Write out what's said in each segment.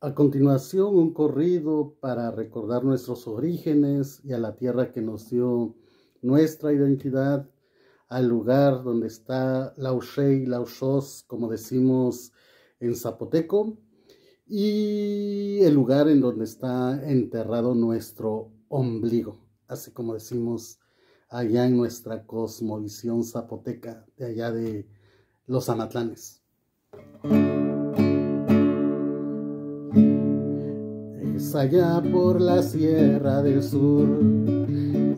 A continuación, un corrido para recordar nuestros orígenes y a la tierra que nos dio nuestra identidad, al lugar donde está Laushei, Laushos, como decimos en zapoteco, y el lugar en donde está enterrado nuestro ombligo, así como decimos allá en nuestra cosmovisión zapoteca, de allá de los Amatlanes. Allá por la sierra del sur,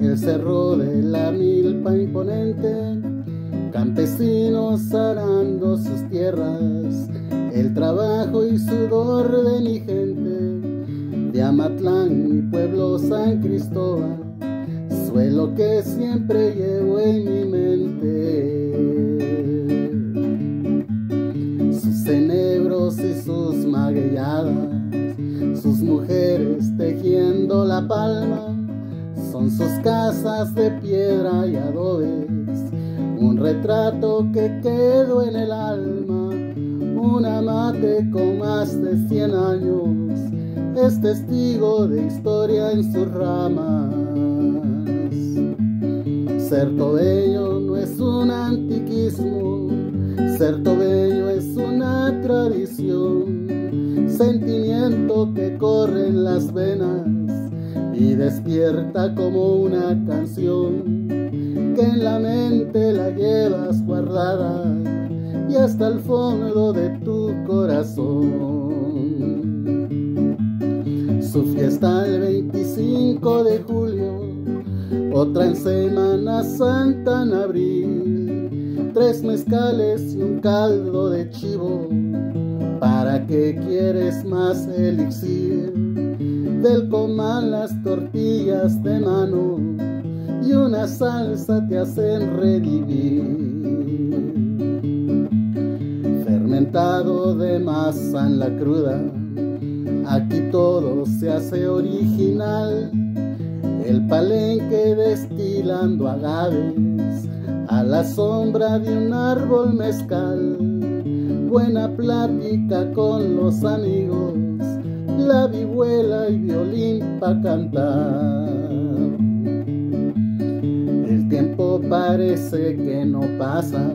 el cerro de la milpa imponente, campesinos arando sus tierras, el trabajo y sudor de mi gente, de Amatlán, mi pueblo San Cristóbal, suelo que siempre llevo en mi mente. Sus enebros y sus maguelladas sus mujeres tejiendo la palma, son sus casas de piedra y adobes, un retrato que quedó en el alma, una mate con más de cien años, es testigo de historia en sus ramas. Ser tobello no es un antiquismo, ser tobello es una tradición sentimiento que corre en las venas y despierta como una canción que en la mente la llevas guardada y hasta el fondo de tu corazón. Su fiesta el 25 de julio, otra en Semana Santa en abril, tres mezcales y un caldo de chivo ¿Para qué quieres más elixir? Del comal las tortillas de mano y una salsa te hacen revivir. Fermentado de masa en la cruda, aquí todo se hace original. El palenque destilando agaves a la sombra de un árbol mezcal buena plática con los amigos, la vihuela y violín pa' cantar. El tiempo parece que no pasa,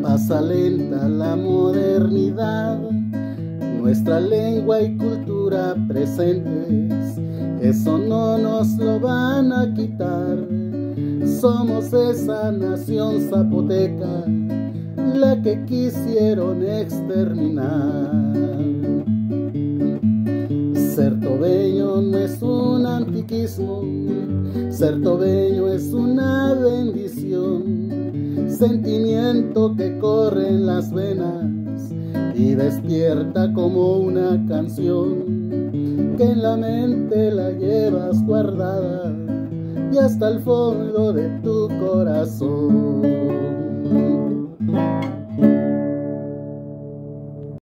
pasa lenta la modernidad, nuestra lengua y cultura presentes, eso no nos lo van a quitar. Somos esa nación zapoteca la que quisieron exterminar. Ser tobeño no es un antiquismo, ser tobeño es una bendición, sentimiento que corre en las venas y despierta como una canción que en la mente la llevas guardada y hasta el fondo de tu corazón.